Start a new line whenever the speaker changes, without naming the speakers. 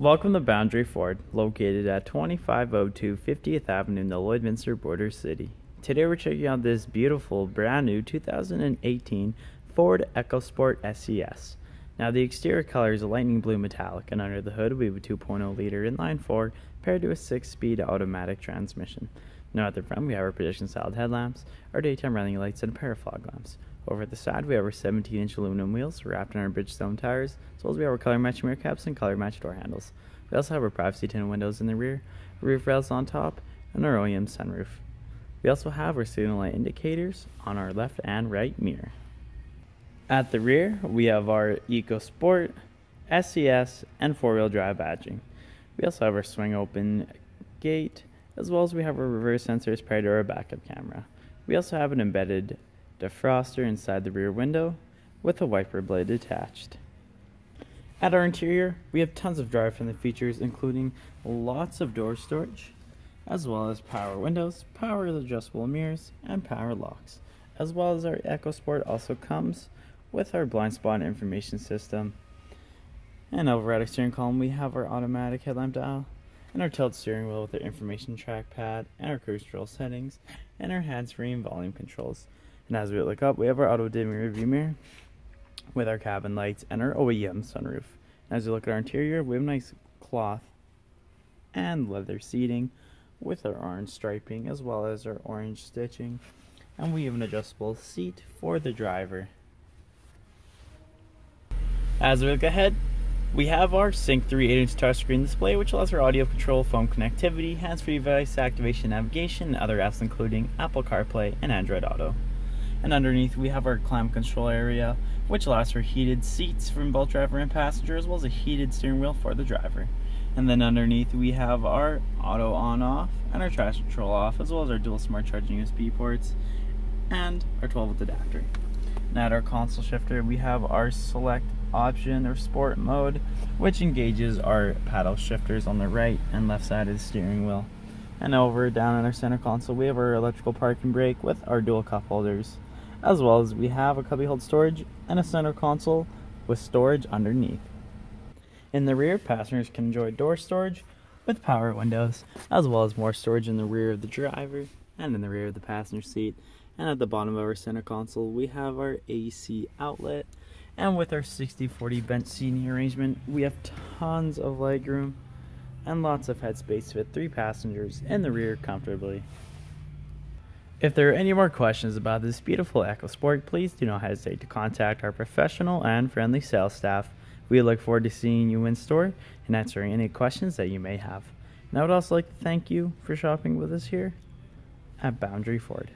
Welcome to Boundary Ford, located at 2502 50th Avenue in the Lloydminster Border City. Today we're checking out this beautiful brand new 2018 Ford EcoSport SES. Now the exterior color is a lightning blue metallic and under the hood we have a 2.0 liter inline 4 paired to a 6-speed automatic transmission. Now at the front we have our projection styled headlamps, our daytime running lights and a pair of fog lamps. Over at the side, we have our 17 inch aluminum wheels wrapped in our Bridgestone tires, as well as we have our color matched mirror caps and color matched door handles. We also have our privacy tinted windows in the rear, roof rails on top, and our OEM sunroof. We also have our signal light indicators on our left and right mirror. At the rear, we have our EcoSport, SES, and four-wheel drive badging. We also have our swing open gate, as well as we have our reverse sensors paired to our backup camera. We also have an embedded defroster inside the rear window with a wiper blade attached. At our interior, we have tons of driver-friendly features including lots of door storage, as well as power windows, power adjustable mirrors, and power locks. As well as our EcoSport also comes with our blind spot information system. And over at our steering column, we have our automatic headlamp dial, and our tilt steering wheel with our information trackpad, and our cruise control settings, and our hands-free and volume controls. And as we look up, we have our auto dimming rearview mirror with our cabin lights and our OEM sunroof. And as we look at our interior, we have nice cloth and leather seating with our orange striping as well as our orange stitching. And we have an adjustable seat for the driver. As we look ahead, we have our Sync 3 8-inch touchscreen display which allows for audio control, phone connectivity, hands-free voice activation navigation, and other apps including Apple CarPlay and Android Auto. And underneath we have our climate control area which allows for heated seats from both driver and passenger as well as a heated steering wheel for the driver. And then underneath we have our auto on off and our traction control off as well as our dual smart charging USB ports and our 12 volt adapter and at our console shifter we have our select option or sport mode which engages our paddle shifters on the right and left side of the steering wheel and over down in our center console we have our electrical parking brake with our dual cup holders as well as we have a cubby-hold storage and a center console with storage underneath. In the rear, passengers can enjoy door storage with power windows, as well as more storage in the rear of the driver and in the rear of the passenger seat. And at the bottom of our center console, we have our AC outlet. And with our 60-40 bench seating arrangement, we have tons of legroom and lots of headspace to fit three passengers in the rear comfortably. If there are any more questions about this beautiful EcoSport, please do not hesitate to contact our professional and friendly sales staff. We look forward to seeing you in store and answering any questions that you may have. And I would also like to thank you for shopping with us here at Boundary Ford.